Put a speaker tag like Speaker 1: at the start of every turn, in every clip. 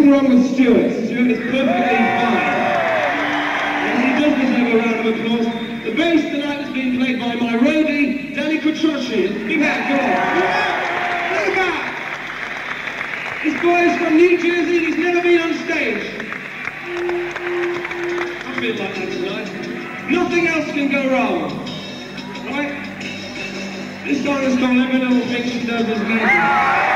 Speaker 1: bass tonight is perfectly fine and he doesn't deserve an applause the best tonight is being played by my roadie, Danny Quatrochi. Big hand, come on. this boy is from New Jersey and he's never been on stage. I feel like that tonight. Nothing else can go wrong. Right? This song is called Every Little She Does Is Amazing.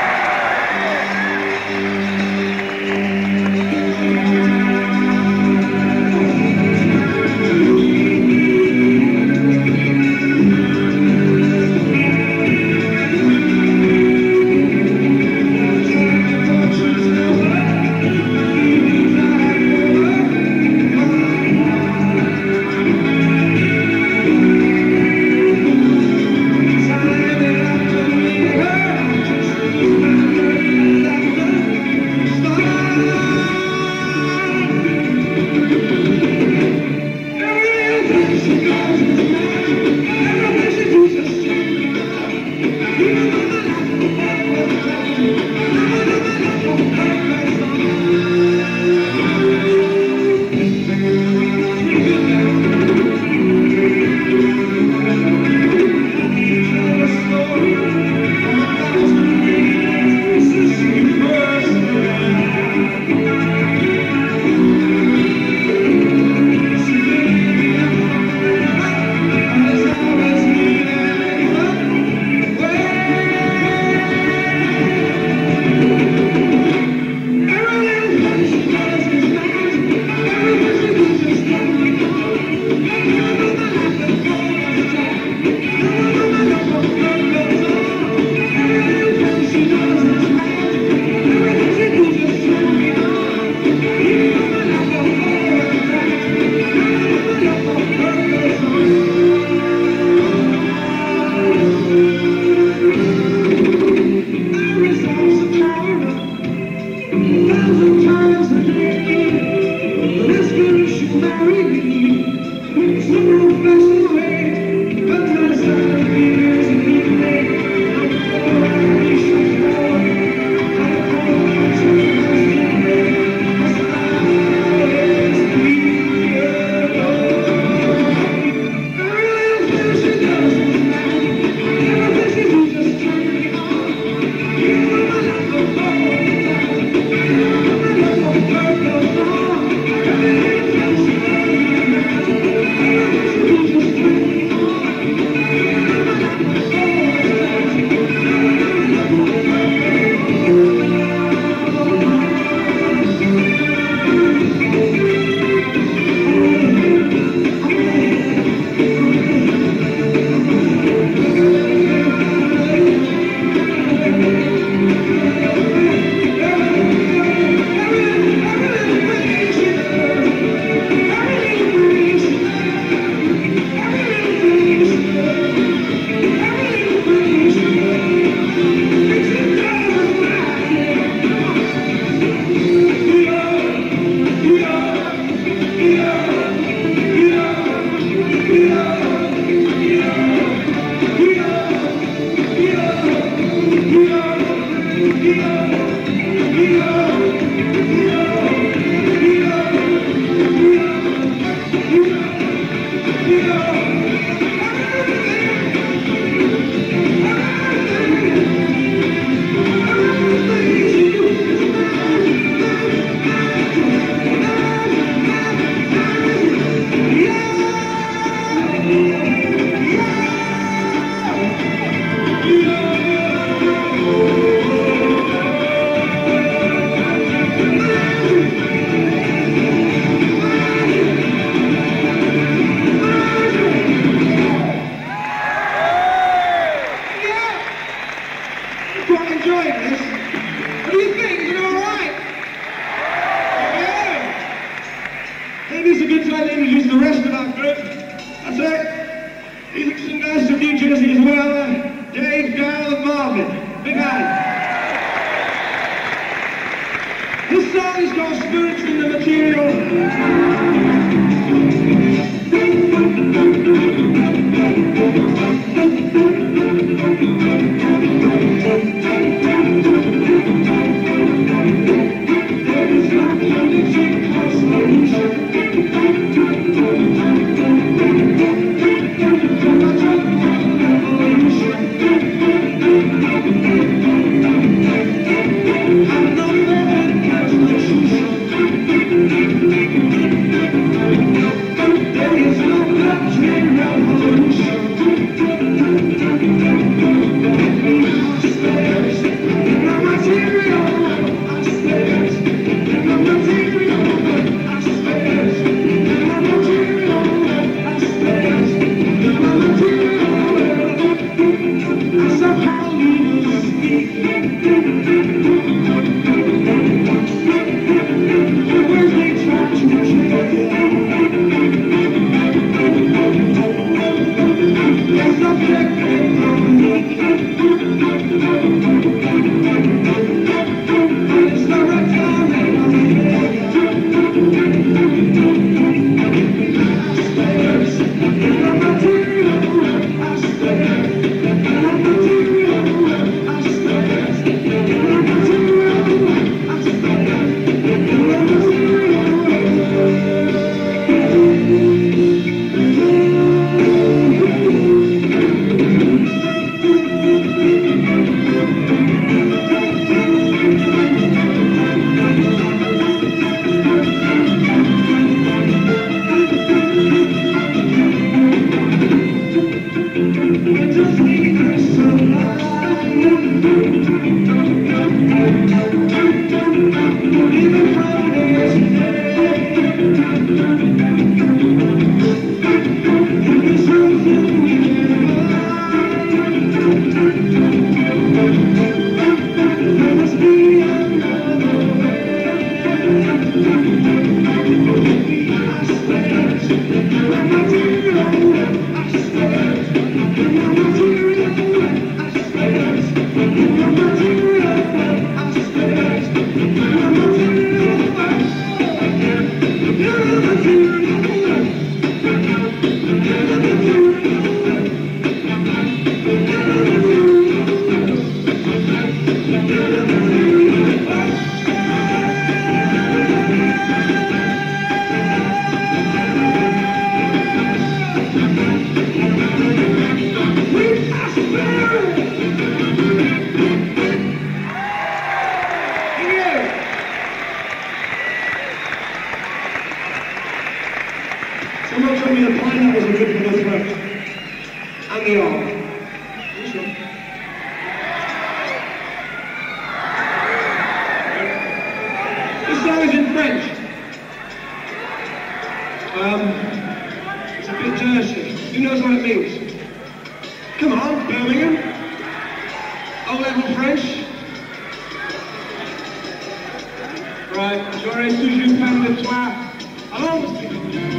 Speaker 1: I love you.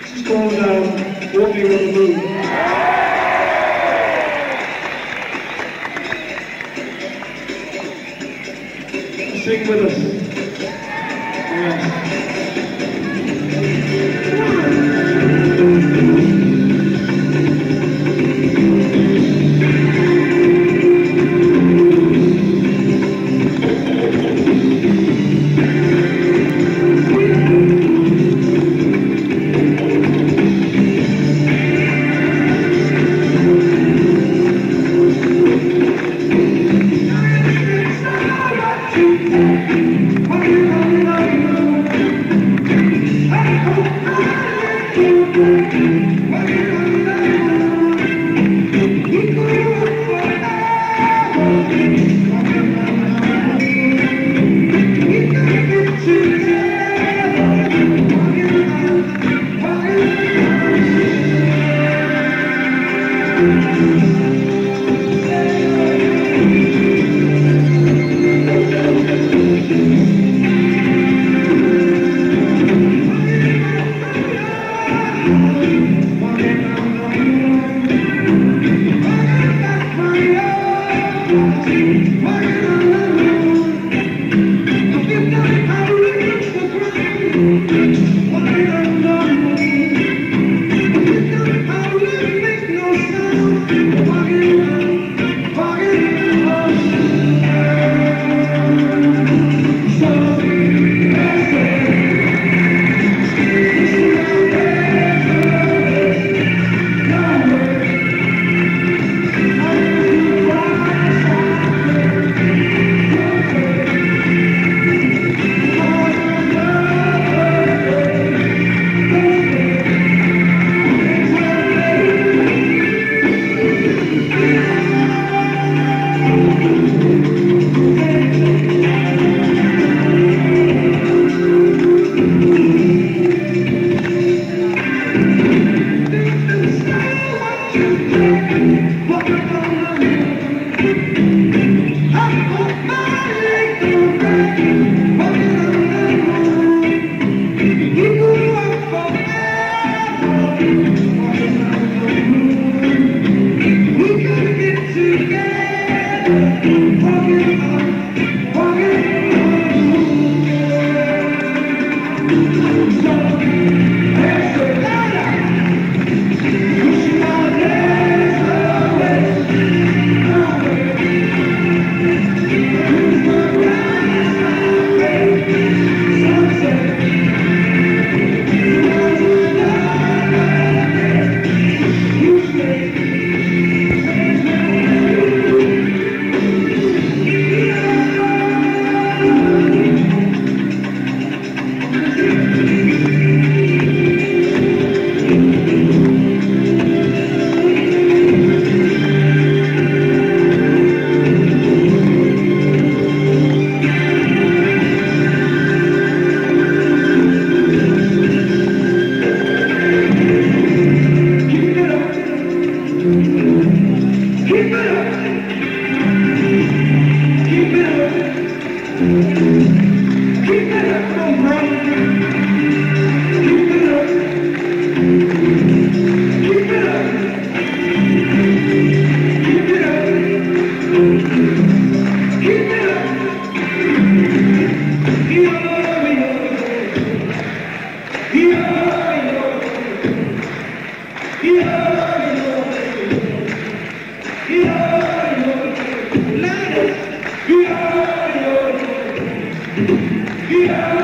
Speaker 1: This is called Walking on the Moon. sing with us. Yeah!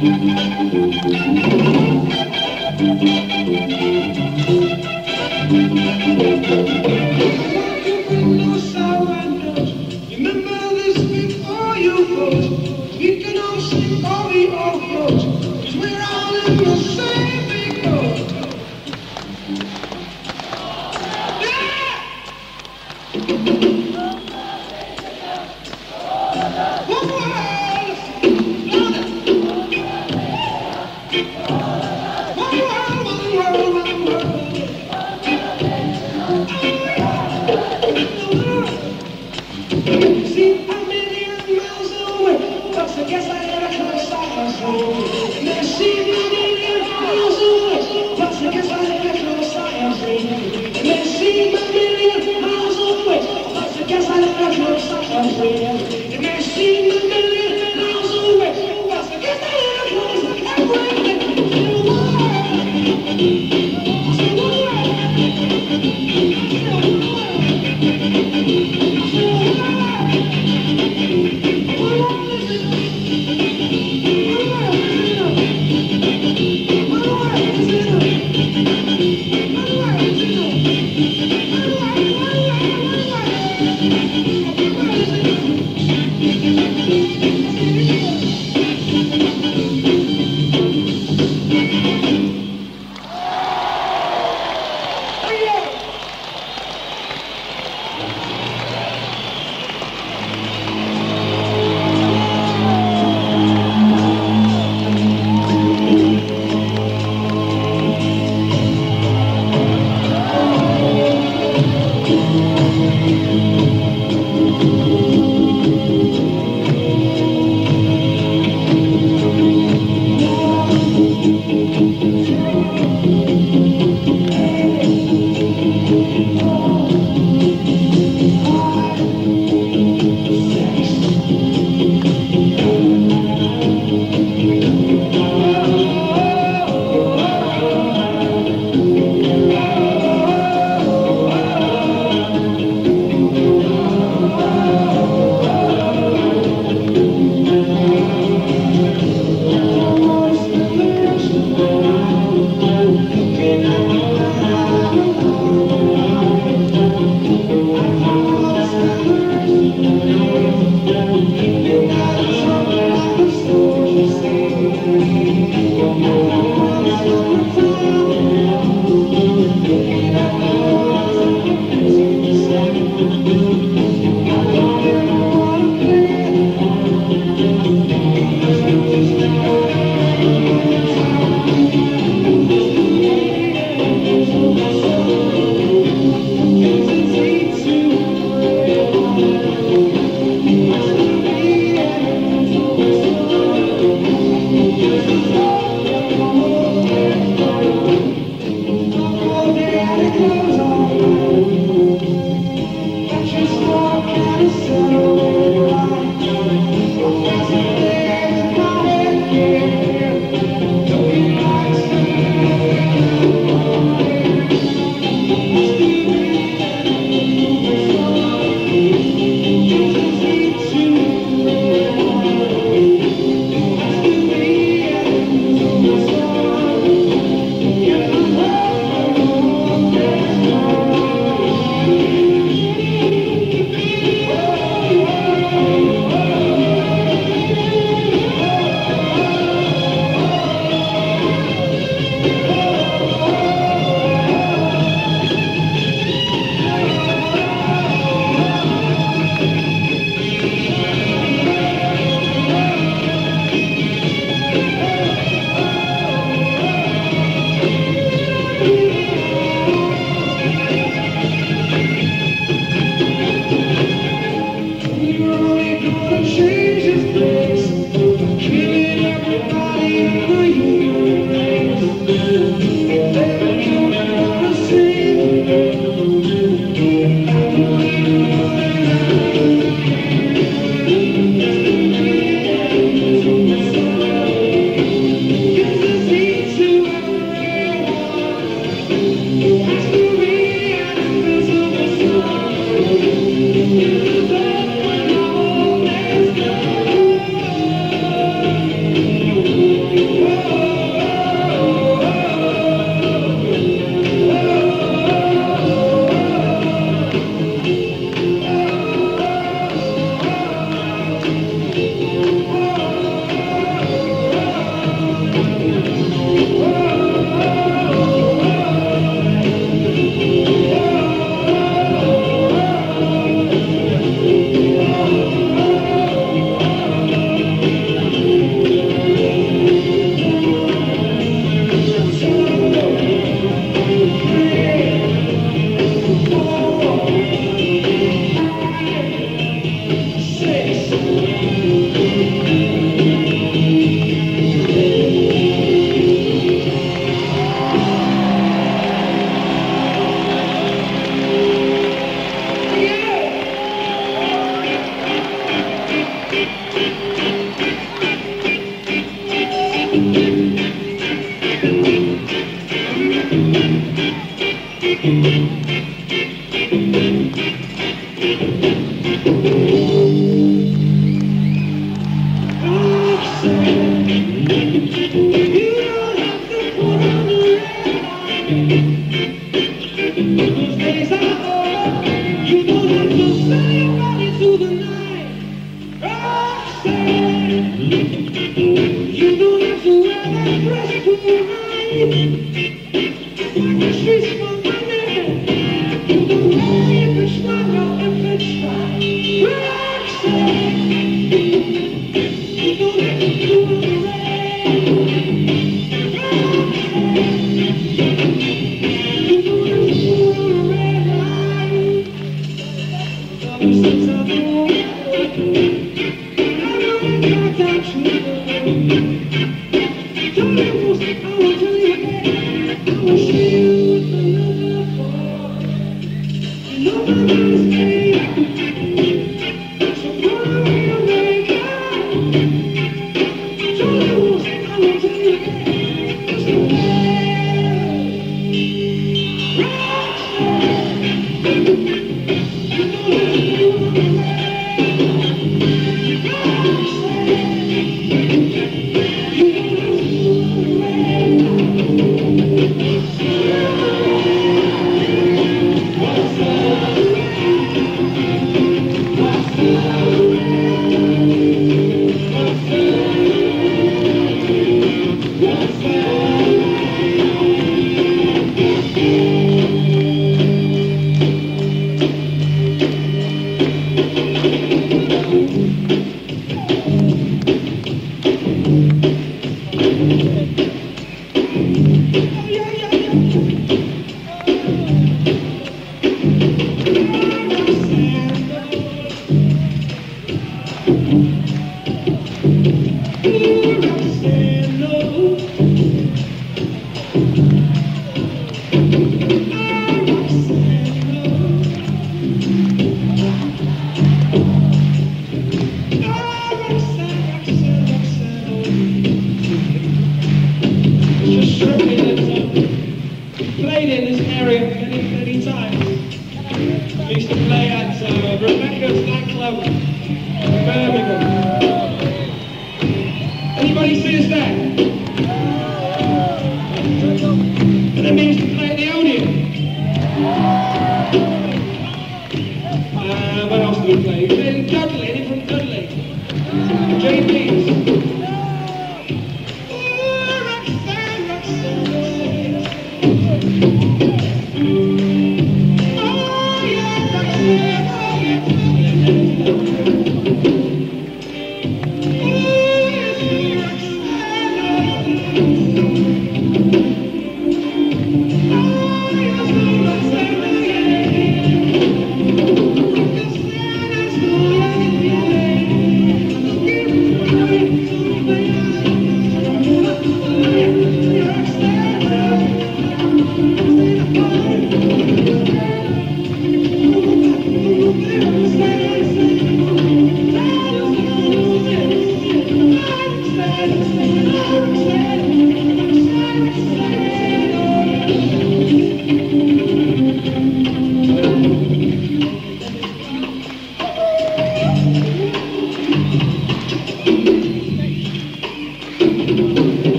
Speaker 1: Thank